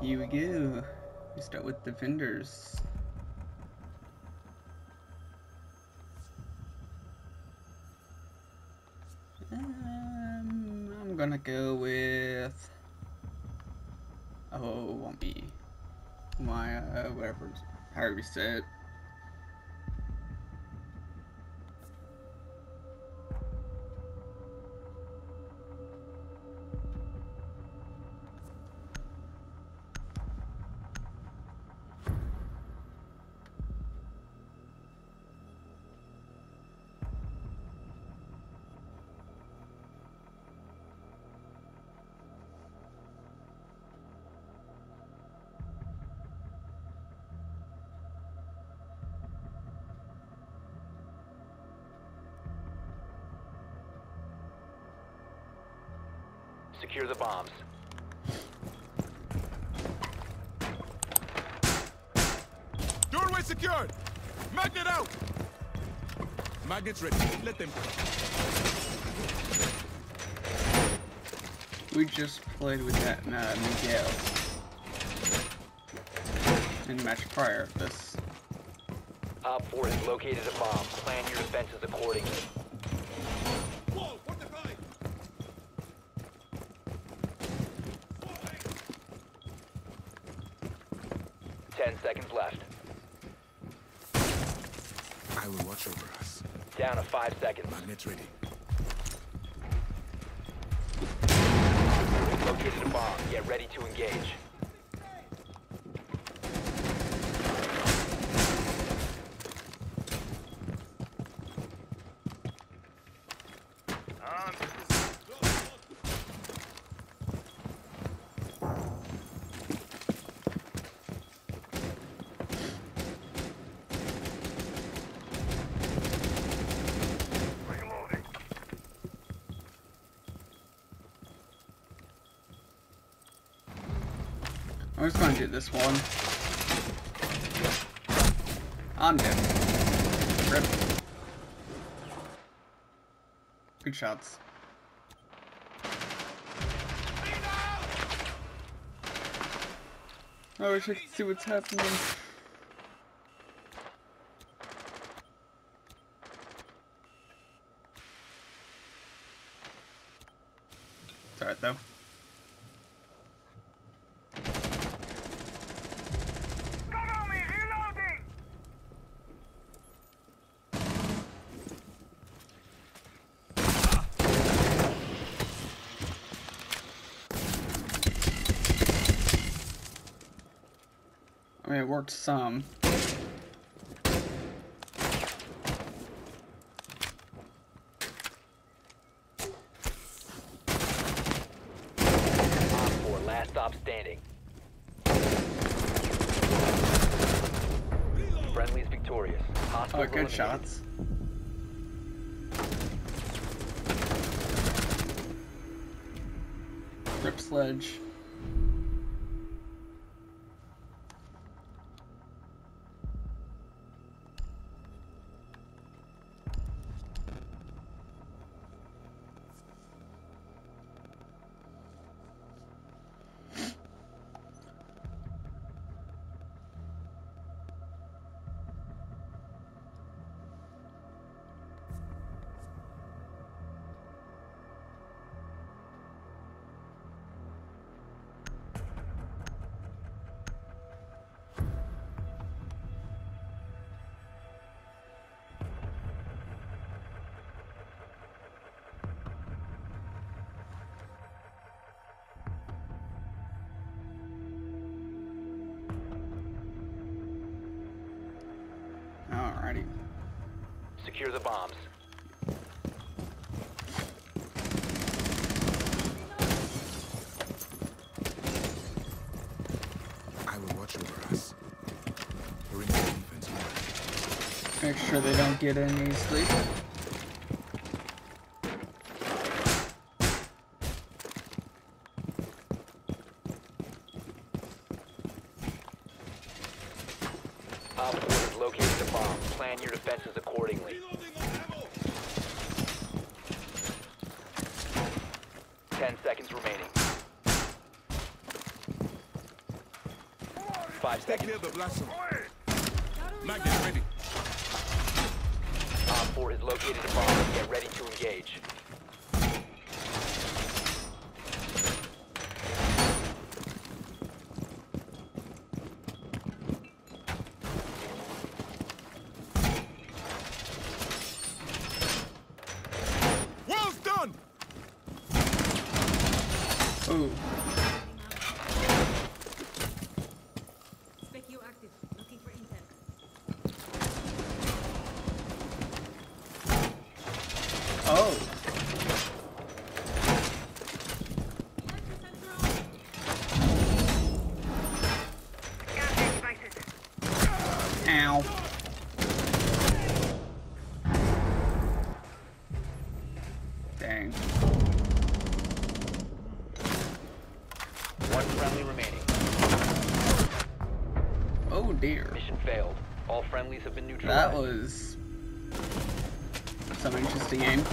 Here we go. We start with defenders. Um, I'm gonna go with. Oh, won't be my uh, whatever. However you say it. Secure the bombs. Doorway secured! Magnet out! Magnets ready. Let them We just played with that uh, Miguel in match prior of this. Op 4 has located a bomb. Plan your defenses accordingly. Ten seconds left. I will watch over us. Down to five seconds. Magnets ready. Located a bomb. Get ready to engage. I'm just gonna get this one. I'm dead. Rip. Good shots. I wish I could see what's happening. It's alright though. I mean, it worked some. 4, last stop standing. Friendly's victorious. Oh, good eliminated. shots. Rip sledge. Secure the bombs. I will watch over us. We're in the defense mode. Make sure they don't get any sleep. Op 4 has located a bomb. Plan your defenses accordingly. Ten seconds remaining. Clear the blast zone. Magnet ready. Op 4 has located a bomb. Get ready to engage. Well done! Ooh. Ow. Dang. One friendly remaining. Oh dear. Mission failed. All friendlies have been neutralized. That was some interesting aim.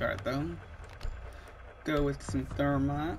Alright though. Go with some thermite.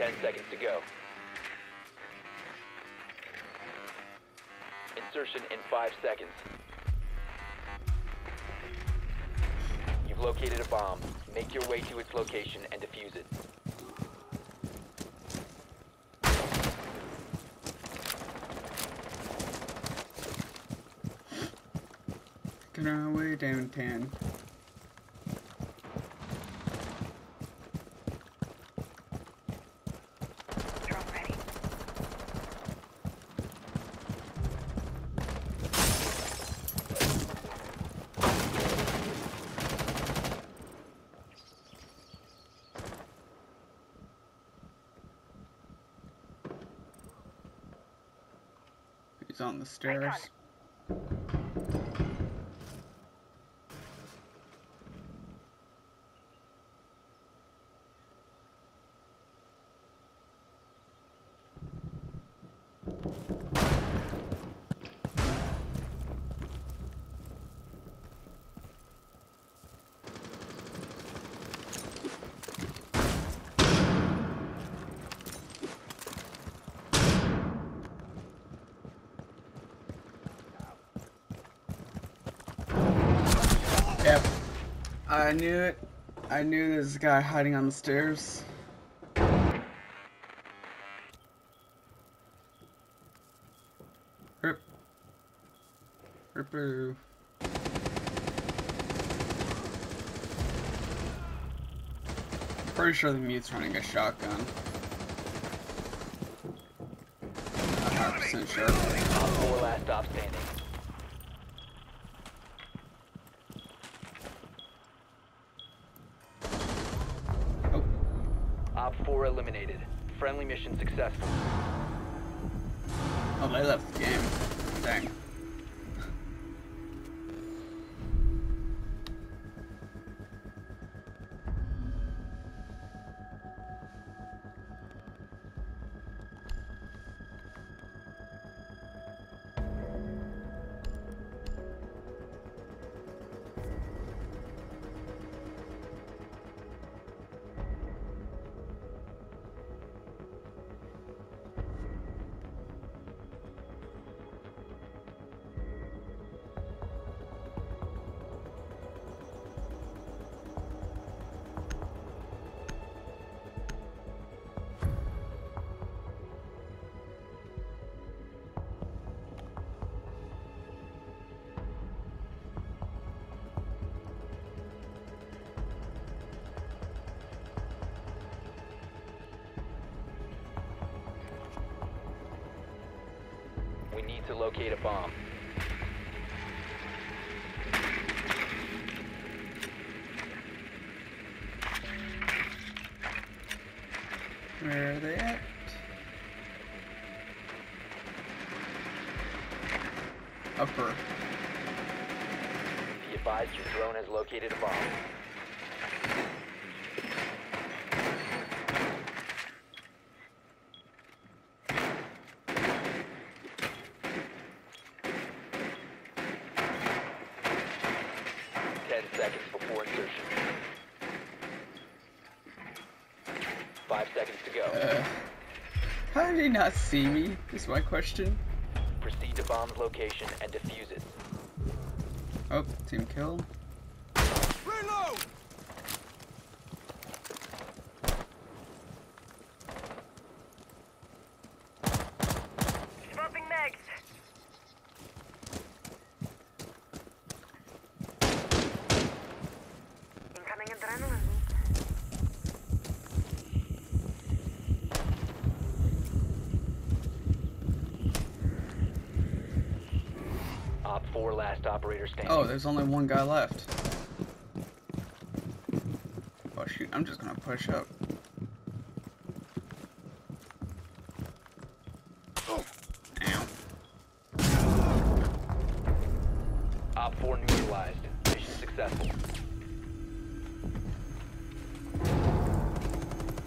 Ten seconds to go. Insertion in five seconds. You've located a bomb. Make your way to its location and defuse it. Get our way downtown. On the stairs. Yep. I knew it. I knew there's a guy hiding on the stairs. Rip. Ripper. Pretty sure the mute's running a shotgun. Not 100% sure. Op 4 last stop standing. Oh, Op 4 eliminated. Friendly mission successful. oh, they left the game. Dang. Need to locate a bomb. Where are they at? Upper. Be advised your drone has located a bomb. Ten seconds before insertion. Five seconds to go. Uh, how did he not see me? Is my question. Proceed to bomb's location and defuse it. Oh, team kill. Reload! 4 last operator standing. Oh, there's only one guy left. Oh shoot, I'm just gonna push up. Ow. Op 4 neutralized. Mission successful.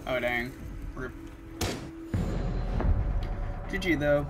Oh dang. Rip. GG though.